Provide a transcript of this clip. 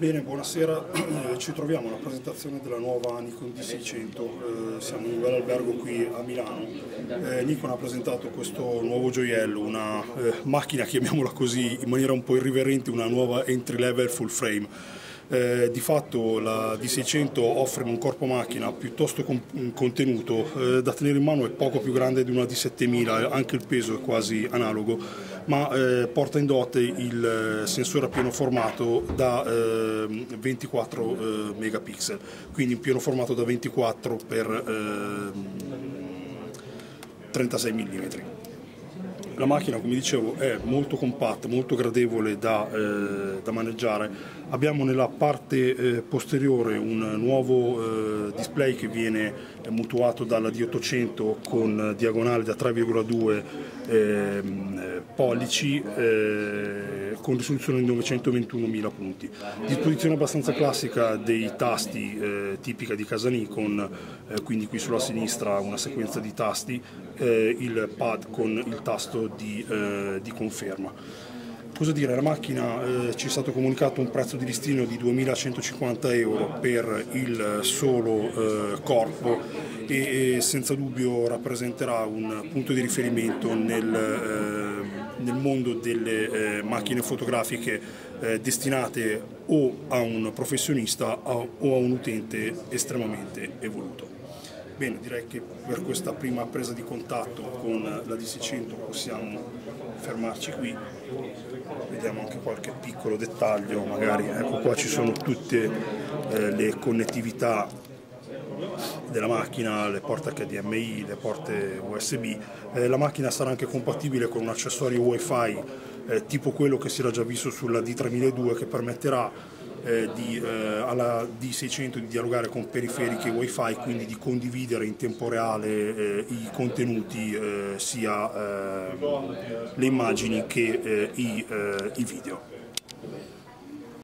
Bene, buonasera, ci troviamo alla presentazione della nuova Nikon D600, eh, siamo in un bel albergo qui a Milano. Eh, Nikon ha presentato questo nuovo gioiello, una eh, macchina, chiamiamola così, in maniera un po' irriverente, una nuova entry level full frame. Eh, di fatto la D600 offre un corpo macchina piuttosto contenuto, eh, da tenere in mano è poco più grande di una D7000, anche il peso è quasi analogo ma eh, porta in dote il eh, sensore a pieno formato da eh, 24 eh, megapixel, quindi in pieno formato da 24 per 36 mm. La macchina, come dicevo, è molto compatta, molto gradevole da, eh, da maneggiare. Abbiamo nella parte eh, posteriore un nuovo eh, display che viene mutuato dalla D800 con diagonale da 3,2 ehm, pollici eh, con risoluzione di 921.000 punti. Disposizione abbastanza classica dei tasti eh, tipica di casa Nikon, eh, quindi qui sulla sinistra una sequenza di tasti, il pad con il tasto di, eh, di conferma. Cosa dire, la macchina eh, ci è stato comunicato un prezzo di listino di 2.150 euro per il solo eh, corpo e, e, senza dubbio rappresenterà un punto di riferimento nel, eh, nel mondo delle eh, macchine fotografiche eh, destinate o a un professionista o a un utente estremamente evoluto. Bene, direi che per questa prima presa di contatto con la DC100 possiamo fermarci qui, vediamo anche qualche piccolo dettaglio, magari ecco qua ci sono tutte eh, le connettività della macchina, le porte HDMI, le porte USB, eh, la macchina sarà anche compatibile con un accessorio wifi eh, tipo quello che si era già visto sulla D3002 che permetterà eh, di, eh, alla D600 di dialogare con periferiche wifi, quindi di condividere in tempo reale eh, i contenuti, eh, sia eh, le immagini che eh, i, i video.